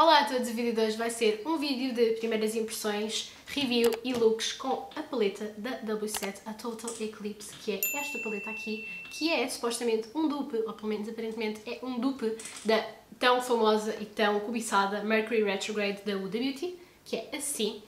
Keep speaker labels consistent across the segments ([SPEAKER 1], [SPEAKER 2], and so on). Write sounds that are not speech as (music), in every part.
[SPEAKER 1] Olá a todos, o vídeo de hoje vai ser um vídeo de primeiras impressões, review e looks com a paleta da W7, a Total Eclipse, que é esta paleta aqui, que é supostamente um dupe, ou pelo menos aparentemente é um dupe da tão famosa e tão cobiçada Mercury Retrograde da Huda Beauty, que é assim.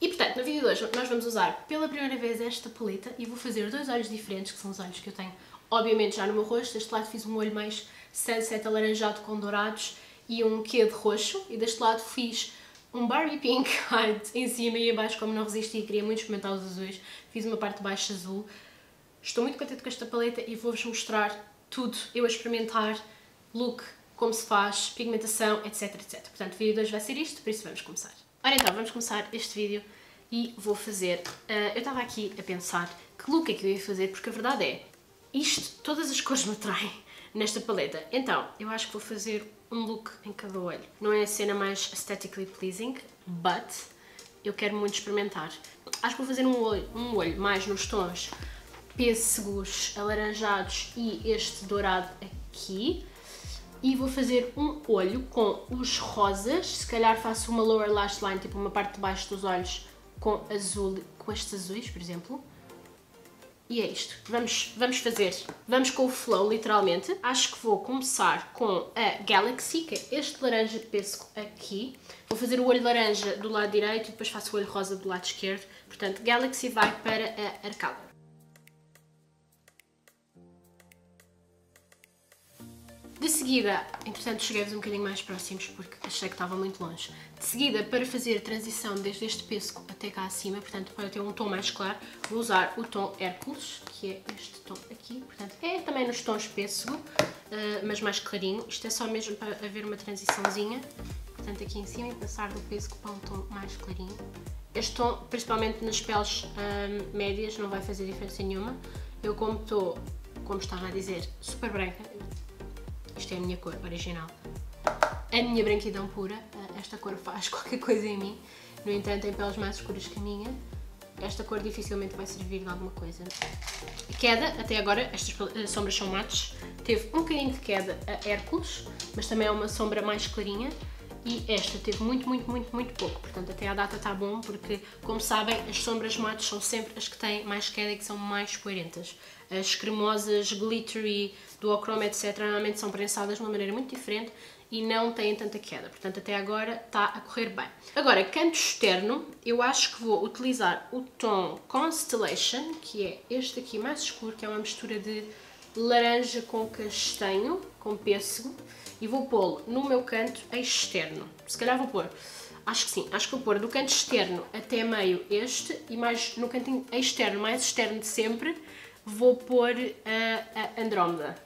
[SPEAKER 1] E portanto, no vídeo de hoje nós vamos usar pela primeira vez esta paleta e vou fazer dois olhos diferentes, que são os olhos que eu tenho obviamente já no meu rosto. Deste lado fiz um olho mais sunset alaranjado com dourados e um quê de roxo. E deste lado fiz um Barbie Pink (laughs) Heart em cima e abaixo como não resisti e queria muito experimentar os azuis fiz uma parte de baixo azul. Estou muito contente com esta paleta e vou-vos mostrar tudo, eu a experimentar look, como se faz, pigmentação, etc, etc. Portanto o vídeo de hoje vai ser isto, por isso vamos começar. Ora então, vamos começar este vídeo e vou fazer, uh, eu estava aqui a pensar que look é que eu ia fazer porque a verdade é isto, todas as cores me atraem nesta paleta. Então, eu acho que vou fazer um look em cada olho. Não é a cena mais aesthetically pleasing, but eu quero muito experimentar. Acho que vou fazer um olho, um olho mais nos tons pêssegos, alaranjados e este dourado aqui. E vou fazer um olho com os rosas, se calhar faço uma lower lash line, tipo uma parte de baixo dos olhos com azul, com estes azuis, por exemplo. E é isto. Vamos, vamos fazer. Vamos com o flow, literalmente. Acho que vou começar com a Galaxy, que é este laranja de pêssego aqui. Vou fazer o olho laranja do lado direito e depois faço o olho rosa do lado esquerdo. Portanto, Galaxy vai para a arcada. De seguida, entretanto cheguei-vos um bocadinho mais próximos porque achei que estava muito longe. De seguida, para fazer a transição desde este pêssego até cá acima, portanto para ter um tom mais claro, vou usar o tom Hércules, que é este tom aqui. Portanto, é também nos tons pêssego, eh, mas mais clarinho. Isto é só mesmo para haver uma transiçãozinha. Portanto, aqui em cima e passar do pêssego para um tom mais clarinho. Este tom, principalmente nas peles hum, médias, não vai fazer diferença nenhuma. Eu como estou, como estava a dizer, super branca, isto é a minha cor original. A minha branquidão pura, eh, esta cor faz (laughs) qualquer coisa em mim. No entanto, em peles mais escuras que a minha, esta cor dificilmente vai servir de alguma coisa. Queda, até agora, estas eh, sombras são mates. Teve um bocadinho de queda a Hércules, mas também é uma sombra mais clarinha. E esta teve muito, muito, muito, muito pouco. Portanto, até à data está bom, porque, como sabem, as sombras mates são sempre as que têm mais queda e que são mais coerentes. As cremosas, glittery, duochrome, etc. normalmente são prensadas de uma maneira muito diferente e não têm tanta queda. Portanto, até agora está a correr bem. Agora, canto externo, eu acho que vou utilizar o tom Constellation, que é este aqui mais escuro, que é uma mistura de laranja com castanho, com pêssego, e vou pô-lo no meu canto externo. Se calhar vou pôr, acho que sim, acho que vou pôr do canto externo até meio este, e mais no cantinho externo, mais externo de sempre, vou pôr a, a Andrómeda.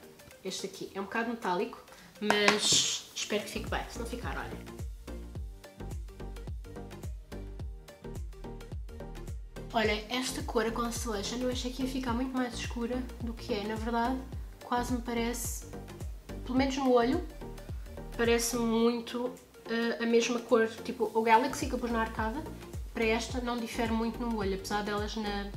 [SPEAKER 1] Este aqui é um bocado metálico, mas espero que fique bem. Se não ficar, olha. Olha, esta cor, a Constellation, eu achei que ia ficar muito mais escura do que é. Na verdade, quase me parece, pelo menos no olho, parece muito uh, a mesma cor. Tipo, o Galaxy que eu pus na arcada, para esta não difere muito no olho, apesar delas na,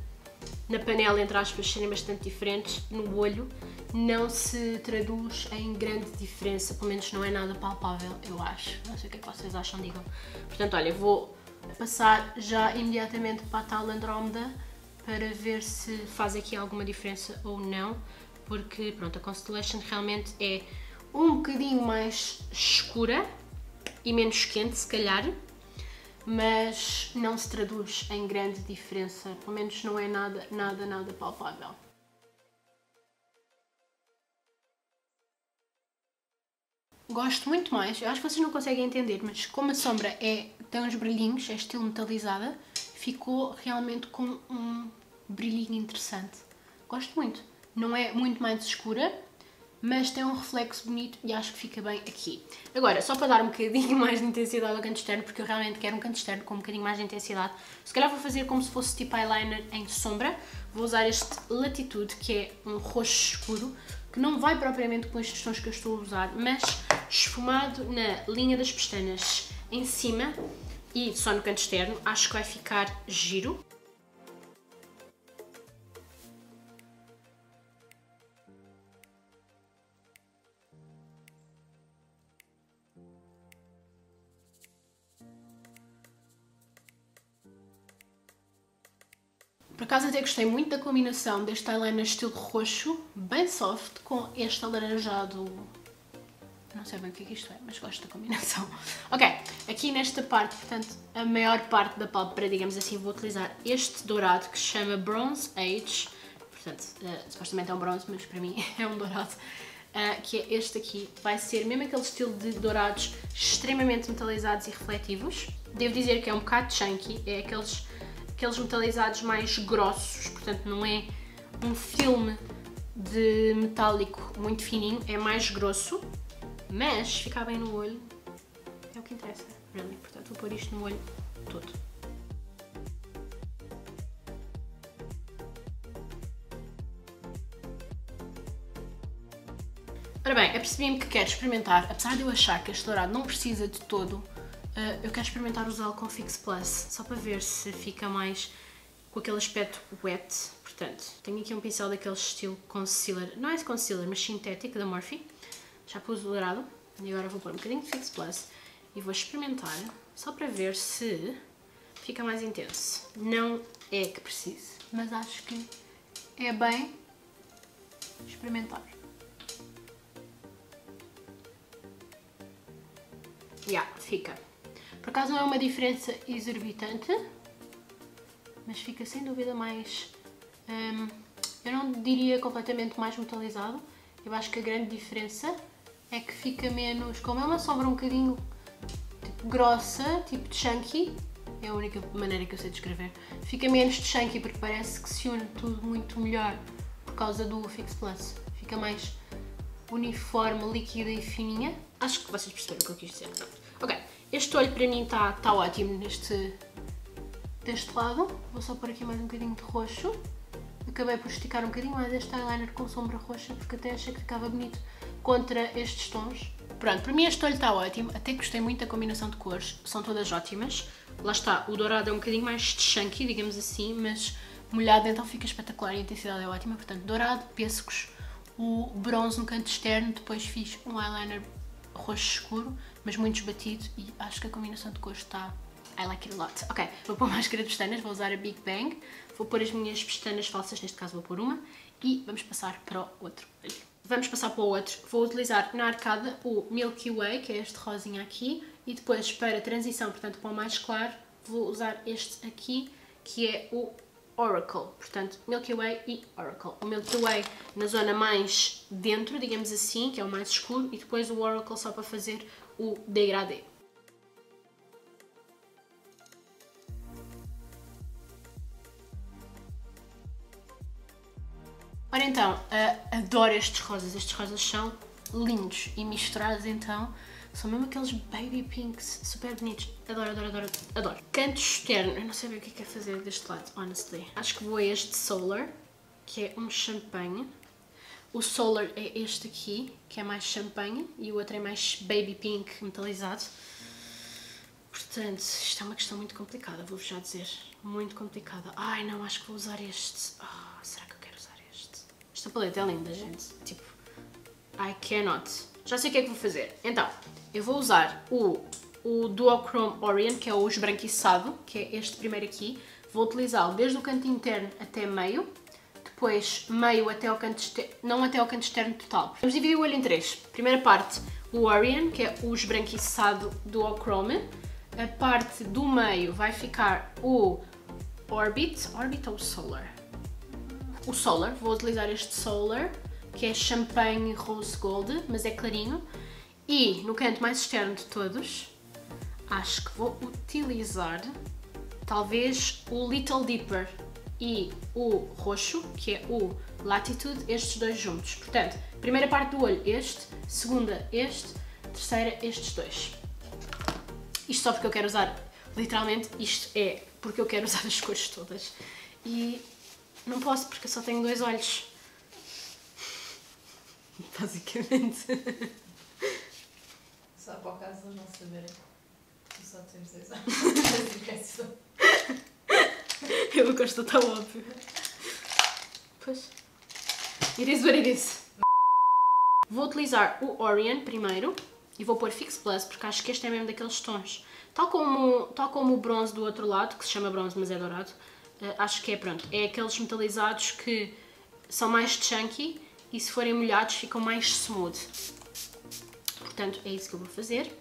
[SPEAKER 1] na panela, entre aspas, serem bastante diferentes, no olho não se traduz em grande diferença, pelo menos não é nada palpável, eu acho. Não sei o que, é que vocês acham, digam. Portanto, olha, vou passar já imediatamente para a tal Andrómeda para ver se faz aqui alguma diferença ou não, porque pronto, a Constellation realmente é um bocadinho mais escura e menos quente, se calhar, mas não se traduz em grande diferença, pelo menos não é nada, nada, nada palpável. Gosto muito mais, eu acho que vocês não conseguem entender, mas como a sombra é, tem uns brilhinhos, é estilo metalizada, ficou realmente com um brilhinho interessante. Gosto muito. Não é muito mais escura, mas tem um reflexo bonito e acho que fica bem aqui. Agora, só para dar um bocadinho (laughs) mais de intensidade ao canto externo, porque eu realmente quero um canto externo com um bocadinho mais de intensidade, se calhar vou fazer como se fosse tipo eyeliner em sombra. Vou usar este Latitude, que é um roxo escuro, que não vai propriamente com estes tons que eu estou a usar, mas esfumado na linha das pestanas em cima e só no canto externo, acho que vai ficar giro. Gostei muito da combinação deste eyeliner estilo roxo, bem soft, com este alaranjado não sei bem o que, é que isto é, mas gosto da combinação. (laughs) Ok, aqui nesta parte, portanto, a maior parte da pálpebra, digamos assim, vou utilizar este dourado que se chama Bronze Age. Portanto, uh, supostamente é um bronze, mas para mim (laughs) é um dourado. Uh, que é este aqui. Vai ser mesmo aquele estilo de dourados extremamente metalizados e refletivos. Devo dizer que é um bocado chunky, é aqueles, aqueles metalizados mais grossos, portanto não é um filme de metálico muito fininho, é mais grosso. Mas ficar bem no olho é o que interessa, really. Portanto, vou pôr isto no olho todo. Ora bem, apercebi-me que quero experimentar, apesar de eu achar que este dourado não precisa de todo, uh, eu quero experimentar usá-lo com Fix Plus, só para ver se fica mais com aquele aspecto wet. Portanto, tenho aqui um pincel daquele estilo concealer, não é concealer, mas sintético, da Morphe. Já pus o dourado e agora vou pôr um bocadinho de Fix Plus e vou experimentar só para ver se fica mais intenso. Não é que precise, mas acho que é bem experimentar. Já, yeah, fica. Por acaso não é uma diferença exorbitante, mas fica sem dúvida mais... Um, eu não diria completamente mais metalizado, eu acho que a grande diferença é que fica menos, como é uma sombra um bocadinho tipo grossa, tipo chunky, é a única maneira que eu sei descrever, fica menos chunky porque parece que se une tudo muito melhor por causa do Fix Plus. Fica mais uniforme, líquida e fininha. Acho que vocês perceberam o que eu quis dizer. Este olho para mim está tá ótimo neste, deste lado. Vou só pôr aqui mais um bocadinho de roxo. Acabei por esticar um bocadinho mais este eyeliner com sombra roxa porque até achei que ficava bonito contra estes tons. Pronto, para mim este olho está ótimo, até gostei muito da combinação de cores, são todas ótimas. Lá está, o dourado é um bocadinho mais chunky, digamos assim, mas molhado então fica espetacular e a intensidade é ótima. Portanto, dourado, pêssegos, o bronze no canto externo, depois fiz um eyeliner roxo escuro, mas muito esbatido e acho que a combinação de cores está I like it a lot. Ok, vou pôr (laughs) máscara de pestanas, vou usar a Big Bang, vou pôr as minhas pestanas falsas, neste caso vou pôr uma, e vamos passar para o outro olho. Vamos passar para o outro. Vou utilizar na arcada o Milky Way, que é este rosinha aqui, e depois para transição, portanto para o mais claro, vou usar este aqui, que é o Oracle. Portanto, Milky Way e Oracle. O Milky Way na zona mais dentro, digamos assim, que é o mais escuro, e depois o Oracle só para fazer o degradê. Ora então, uh, adoro estes rosas. Estes rosas são lindos e misturados então são mesmo aqueles baby pinks super bonitos. Adoro, adoro, adoro, adoro. Canto externo, eu não sei bem o que é, que é fazer deste lado, honestly. Acho que vou a este Solar, que é um champanhe. O Solar é este aqui, que é mais champanhe, e o outro é mais baby pink metalizado. Portanto, isto é uma questão muito complicada, vou-vos já dizer. Muito complicada. Ai não, acho que vou usar este. Oh, será que esta paleta é linda, gente. Tipo, I cannot. Já sei o que é que vou fazer. Então, eu vou usar o, o Duochrome Orient, que é o esbranquiçado, que é este primeiro aqui. Vou utilizá-lo desde o canto interno até meio, depois meio até ao canto externo, não até ao canto externo total. Vamos dividir o olho em três. Primeira parte, o Orient, que é o esbranquiçado Duochrome. A parte do meio vai ficar o Orbit, Orbit ou Solar? o Solar, vou utilizar este Solar, que é champanhe rose gold, mas é clarinho. E no canto mais externo de todos, acho que vou utilizar talvez o Little Dipper e o roxo, que é o Latitude, estes dois juntos. Portanto, primeira parte do olho este, segunda este, terceira estes dois. Isto só porque eu quero usar, literalmente, isto é porque eu quero (laughs) usar as cores todas. E não posso porque eu só tenho dois olhos. (laughs) Basicamente.
[SPEAKER 2] Só para o caso de não saberem. Tu só tens dois olhos. (laughs)
[SPEAKER 1] Eu gosto tão óbvio. Pois. It is what it is. Vou utilizar o Orion primeiro e vou pôr Fix Plus porque acho que este é mesmo daqueles tons. Tal como, tal como o bronze do outro lado, que se chama bronze mas é dourado, uh, acho que é pronto. É aqueles metalizados que são mais chunky e se forem molhados ficam mais smooth. Portanto, é isso que eu vou fazer.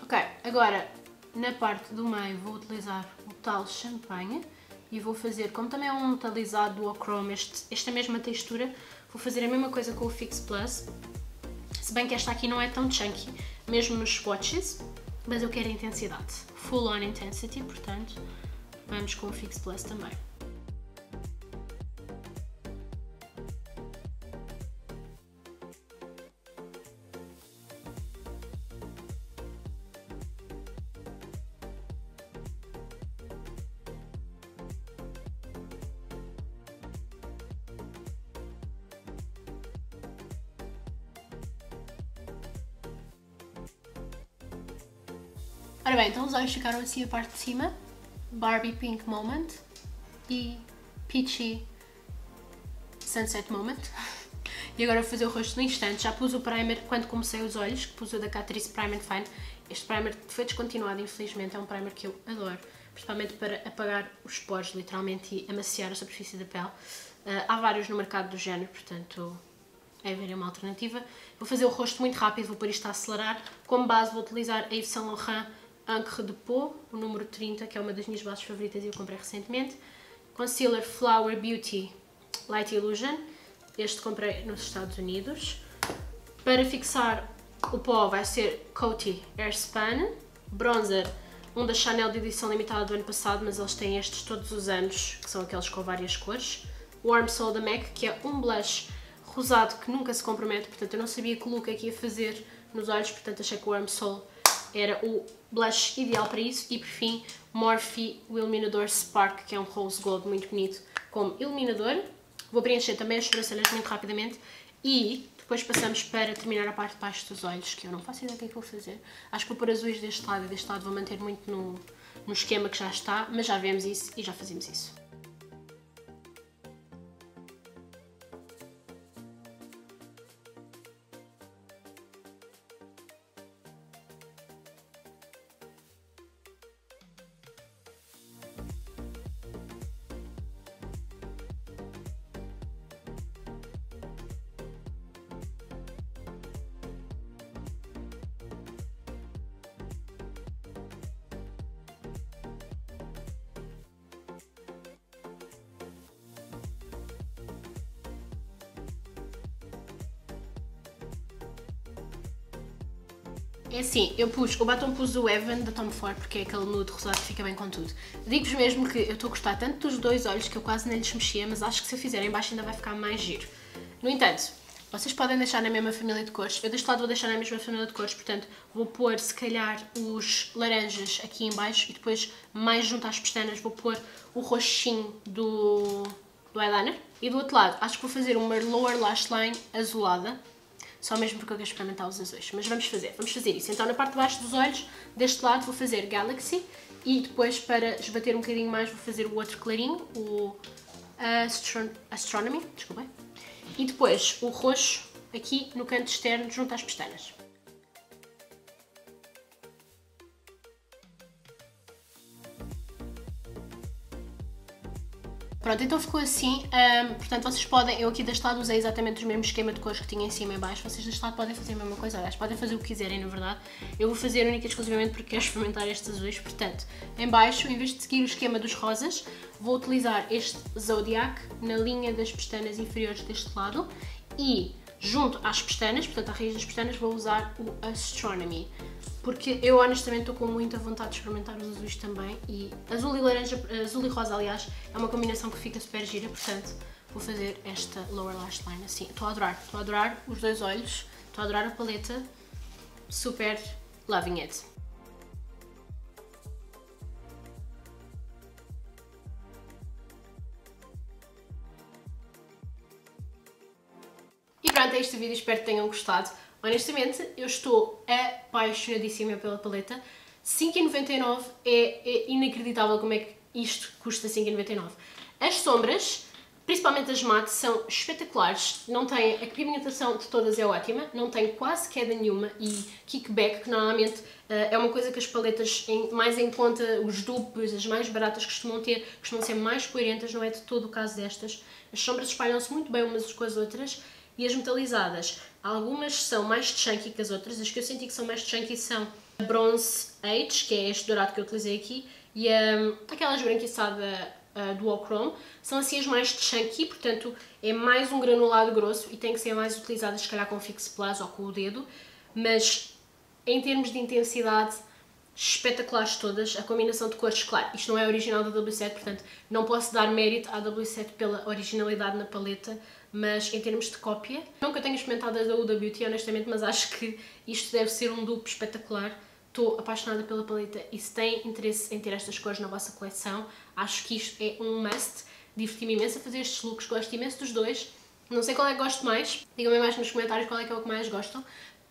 [SPEAKER 1] Ok, agora na parte do meio vou utilizar o tal champanhe e vou fazer, como também é um metalizado duochrome, este, esta mesma textura, vou fazer a mesma coisa com o Fix Plus, se bem que esta aqui não é tão chunky, mesmo nos swatches, mas eu quero intensidade, full on intensity, portanto vamos com o Fix Plus também. Ora bem, então os olhos ficaram assim a parte de cima, Barbie Pink Moment e Peachy Sunset Moment. E agora vou fazer o rosto no instante. Já pus o primer quando comecei os olhos, que pus o da Catrice Primer Fine. Este primer foi descontinuado, infelizmente, é um primer que eu adoro, principalmente para apagar os poros, literalmente, e amaciar a superfície da pele. Uh, há vários no mercado do género, portanto é ver uma alternativa. Vou fazer o rosto muito rápido, vou pôr isto a acelerar. Como base vou utilizar a Yves Saint Laurent Ancre de Peau, o número 30, que é uma das minhas bases favoritas e eu comprei recentemente. Concealer Flower Beauty Light Illusion, este comprei nos Estados Unidos. Para fixar o pó vai ser Coty Airspan. Bronzer, um da Chanel de edição limitada do ano passado, mas eles têm estes todos os anos, que são aqueles com várias cores. Warm Soul da MAC, que é um blush rosado que nunca se compromete, portanto eu não sabia que look aqui ia fazer nos olhos, portanto achei que o Warm Soul era o blush ideal para isso. E por fim, Morphe, o iluminador Spark, que é um rose gold muito bonito como iluminador. Vou preencher também as sobrancelhas muito rapidamente e depois passamos para terminar a parte de baixo dos olhos, que eu não faço ideia do que é que vou fazer. Acho que vou pôr azuis deste lado e deste lado vou manter muito no, no esquema que já está, mas já vemos isso e já fazemos isso. É assim, eu pus, o batom pus o Evan da Tom Ford porque é aquele nude rosado que fica bem com tudo. Digo-vos mesmo que eu estou a gostar tanto dos dois olhos que eu quase nem lhes mexia, mas acho que se eu fizer em baixo ainda vai ficar mais giro. No entanto, vocês podem deixar na mesma família de cores. Eu deste lado vou deixar na mesma família de cores, portanto vou pôr se calhar os laranjas aqui em baixo e depois mais junto às pestanas vou pôr o roxinho do, do eyeliner. E do outro lado acho que vou fazer uma lower lash line azulada só mesmo porque eu quero experimentar os azuis. Mas vamos fazer, vamos fazer isso. Então na parte de baixo dos olhos, deste lado vou fazer Galaxy e depois para esbater um bocadinho mais vou fazer o outro clarinho, o Astro Astronomy, desculpem. E depois o roxo aqui no canto externo junto às pestanas. Pronto, então ficou assim, um, portanto vocês podem, eu aqui deste lado usei exatamente o mesmo esquema de cores que tinha em cima e baixo, vocês deste lado podem fazer a mesma coisa, aliás, podem fazer o que quiserem na verdade, eu vou fazer única e exclusivamente porque quero experimentar estes azuis, portanto, em baixo, em vez de seguir o esquema dos rosas, vou utilizar este Zodiac na linha das pestanas inferiores deste lado e junto às pestanas, portanto à raiz das pestanas, vou usar o Astronomy porque eu honestamente estou com muita vontade de experimentar os azuis também e azul e laranja, azul e rosa aliás, é uma combinação que fica super gira, portanto vou fazer esta lower lash line assim. Estou a adorar, estou a adorar os dois olhos, estou a adorar a paleta, super loving it. E pronto, é este vídeo, espero que tenham gostado. Honestamente, eu estou apaixonadíssima pela paleta. 5,99 é, é inacreditável como é que isto custa 5,99. As sombras Principalmente as mate são espetaculares, não têm, a pigmentação de todas é ótima, não tem quase queda nenhuma e kickback, que normalmente uh, é uma coisa que as paletas em, mais em conta, os dupes, as mais baratas costumam ter, costumam ser mais coerentes, não é de todo o caso destas. As sombras espalham-se muito bem umas com as outras e as metalizadas, algumas são mais chunky que as outras, as que eu senti que são mais chunky são a Bronze Age, que é este dourado que eu utilizei aqui, e um, aquela esbranquiçada uh, duochrome, são assim as mais chunky, portanto é mais um granulado grosso e tem que ser mais utilizada se calhar com Fix Plus ou com o dedo, mas em termos de intensidade espetaculares todas, a combinação de cores, claro, isto não é original da W7, portanto não posso dar mérito à W7 pela originalidade na paleta, mas em termos de cópia, nunca tenho experimentado a da Huda Beauty, honestamente, mas acho que isto deve ser um dupe espetacular estou apaixonada pela paleta e se têm interesse em ter estas cores na vossa coleção, acho que isto é um must. Diverti-me imenso a fazer estes looks, gosto imenso dos dois. Não sei qual é que gosto mais, digam-me mais nos comentários qual é que é o que mais gostam.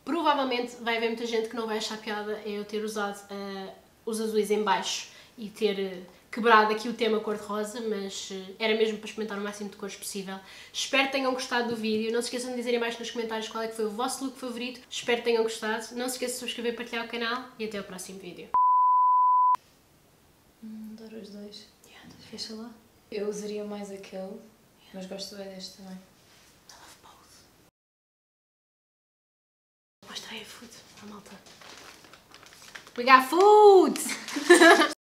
[SPEAKER 1] Provavelmente vai haver muita gente que não vai achar piada eu ter usado uh, os azuis em baixo e ter uh, quebrado aqui o tema cor-de-rosa, mas uh, era mesmo para experimentar o máximo de cores possível. Espero que tenham gostado do vídeo. Não se esqueçam de dizerem mais nos comentários qual é que foi o vosso look favorito. Espero que tenham gostado. Não se esqueçam de subscrever, partilhar o canal e até ao próximo vídeo.
[SPEAKER 2] Hum, adoro os dois.
[SPEAKER 1] Yeah, fecha lá.
[SPEAKER 2] Eu usaria mais aquele, mas gosto bem deste também.
[SPEAKER 1] I love both. Mostra aí a food, a malta. We got food! (laughs)